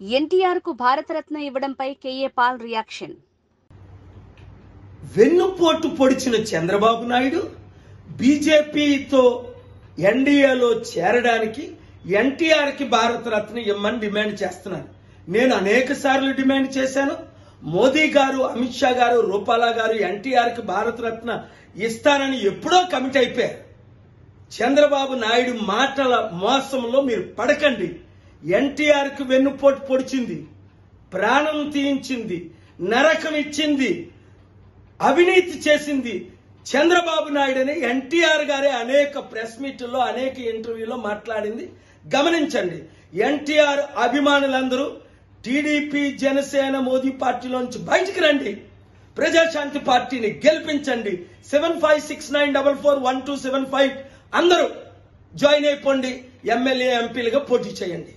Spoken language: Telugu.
ఎన్టీఆర్కు భారతరత్న ఇవ్వడంపై కేఏ పాల్ రియాక్షన్. వెన్నుపోటు పొడిచిన చంద్రబాబు నాయుడు బీజేపీతో ఎన్డీఏలో చేరడానికి ఎన్టీఆర్కి భారతరత్న ఇమ్మని డిమాండ్ చేస్తున్నాను నేను అనేక సార్లు డిమాండ్ చేశాను. మోదీ గారు అమిత్ షా గారు రూపాలా గారు ఎన్టీఆర్కి భారతరత్న ఇస్తానని ఎప్పుడో కమిట్ అయిపోయారు. చంద్రబాబు నాయుడు మాటల మోసంలో మీరు పడకండి. ఎన్టీఆర్కి వెన్నుపోటు పొడిచింది ప్రాణం తీయించింది నరకం ఇచ్చింది అవినీతి చేసింది చంద్రబాబు నాయుడు అని ఎన్టీఆర్ గారే అనేక ప్రెస్ మీట్లో అనేక ఇంటర్వ్యూలో మాట్లాడింది. గమనించండి ఎన్టీఆర్ అభిమానులందరూ టీడీపీ జనసేన మోదీ పార్టీలోంచి బయటికి రండి. ప్రజాశాంతి పార్టీని గెలిపించండి. Seven five six nine double four one two seven five అందరూ జాయిన్ అయిపోండి. ఎమ్మెల్యే ఎంపీలుగా పోటీ చేయండి.